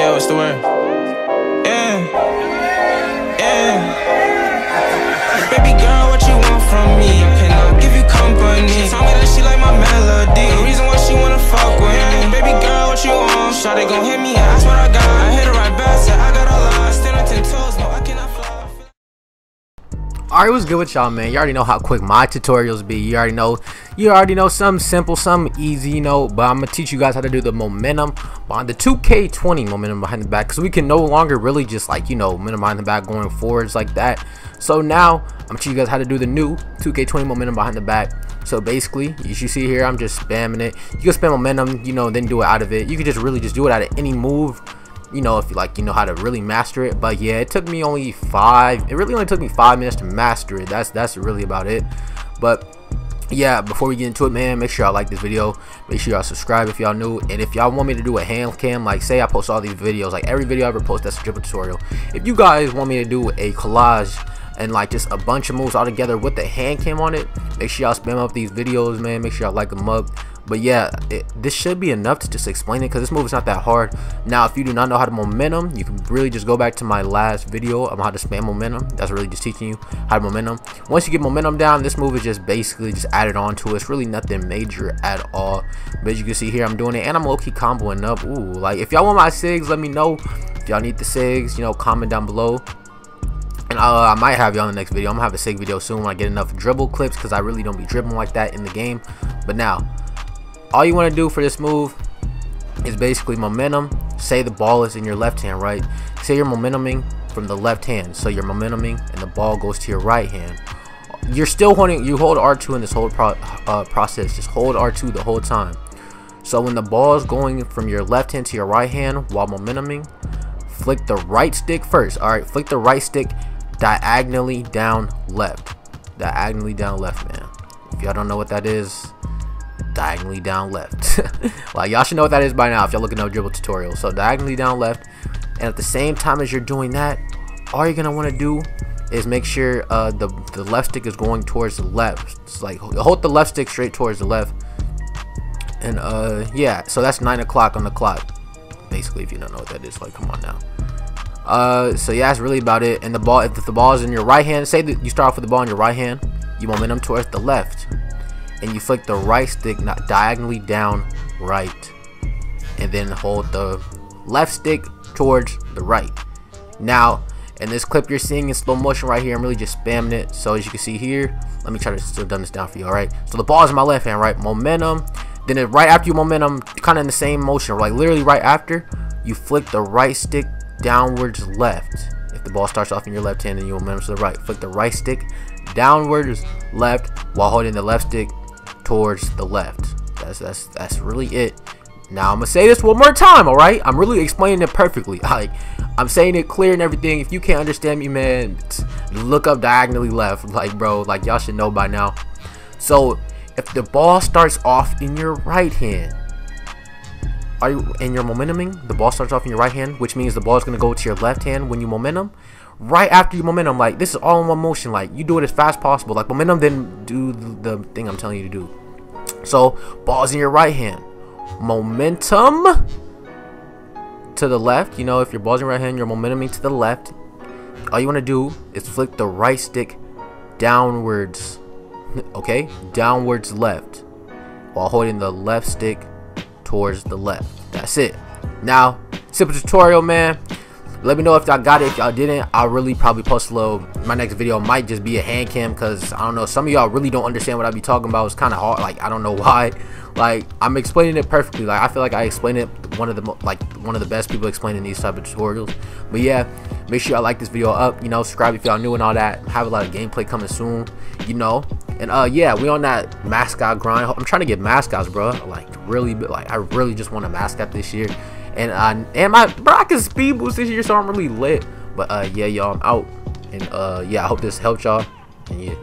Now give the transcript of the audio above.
Yeah, what's the word? Alright, what's good with y'all, man? You already know how quick my tutorials be. You already know, you already know some simple, some easy, you know. But I'm gonna teach you guys how to do the momentum behind the 2K20 momentum behind the back, because we can no longer really just like you know behind the back going forwards like that. So now I'm gonna teach you guys how to do the new 2K20 momentum behind the back. So basically, as you see here, I'm just spamming it. You can spam momentum, you know, then do it out of it. You can just really just do it out of any move you know if you like you know how to really master it but yeah it took me only five it really only took me five minutes to master it. That's that's really about it. But yeah before we get into it man make sure y'all like this video. Make sure y'all subscribe if y'all new. And if y'all want me to do a hand cam like say i post all these videos like every video i ever post that's a dribble tutorial. If you guys want me to do a collage and like just a bunch of moves all together with the hand cam on it make sure y'all spam up these videos man. Make sure y'all like them up but yeah it, this should be enough to just explain it because this move is not that hard. Now if you do not know how to momentum you can really just go back to my last video on how to spam momentum. That's really just teaching you how to momentum. Once you get momentum down this move is just basically just added on to it. It's really nothing major at all. But as you can see here i'm doing it and i'm low-key comboing up. Ooh, like if y'all want my sigs let me know. If y'all need the sigs you know comment down below. And uh, I might have you on the next video. I'm gonna have a sig video soon when I get enough dribble clips because I really don't be dribbling like that in the game. But now, all you want to do for this move is basically momentum. Say the ball is in your left hand, right? Say you're momentuming from the left hand. So you're momentuming and the ball goes to your right hand. You're still holding, you hold R2 in this whole pro, uh, process. Just hold R2 the whole time. So when the ball is going from your left hand to your right hand while momentuming, flick the right stick first. All right, flick the right stick diagonally down left. Diagonally down left, man. If y'all don't know what that is, diagonally down left. like y'all should know what that is by now if y'all looking at a dribble tutorial. So diagonally down left, and at the same time as you're doing that, all you're gonna want to do is make sure uh, the the left stick is going towards the left. It's like hold the left stick straight towards the left, and uh yeah. So that's nine o'clock on the clock. Basically, if you don't know what that is, like come on now. Uh, so yeah, that's really about it. And the ball, if the ball is in your right hand, say that you start off with the ball in your right hand, you momentum towards the left and you flick the right stick not diagonally down right and then hold the left stick towards the right. Now in this clip you're seeing in slow motion right here I'm really just spamming it. So as you can see here let me try to still dumb this down for you alright so the ball is in my left hand right? Momentum. Then it, right after your momentum kind of in the same motion like literally right after you flick the right stick downwards left. If the ball starts off in your left hand and you momentum to the right flick the right stick downwards left while holding the left stick towards the left. That's that's that's really it. Now I'm gonna say this one more time, all right? I'm really explaining it perfectly. Like I'm saying it clear and everything. If you can't understand me, man, look up diagonally left. Like bro, like y'all should know by now. So if the ball starts off in your right hand, are you and you're momentuming, the ball starts off in your right hand, which means the ball is gonna go to your left hand when you momentum. Right after you momentum, like this is all in one motion. Like you do it as fast as possible. Like momentum, then do the thing I'm telling you to do. So, balls in your right hand. Momentum to the left. You know, if your ball's in your right hand, you're momentuming to the left. All you want to do is flick the right stick downwards. Okay? Downwards left. While holding the left stick towards the left. That's it. Now, simple tutorial, man let me know if y'all got it. If y'all didn't i'll really probably post a little my next video might just be a hand cam because i don't know some of y'all really don't understand what i be talking about. It's kind of hard like i don't know why. Like i'm explaining it perfectly. Like i feel like i explain it one of the like one of the best people explaining these type of tutorials. But yeah make sure y'all like this video up you know subscribe if y'all new and all that. Have a lot of gameplay coming soon you know. And uh yeah we on that mascot grind. I'm trying to get mascots bro like really like i really just want a mascot this year and uh, and my I can speed boost this year, so I'm really lit. But uh, yeah, y'all, I'm out. And uh, yeah, I hope this helped y'all. And yeah.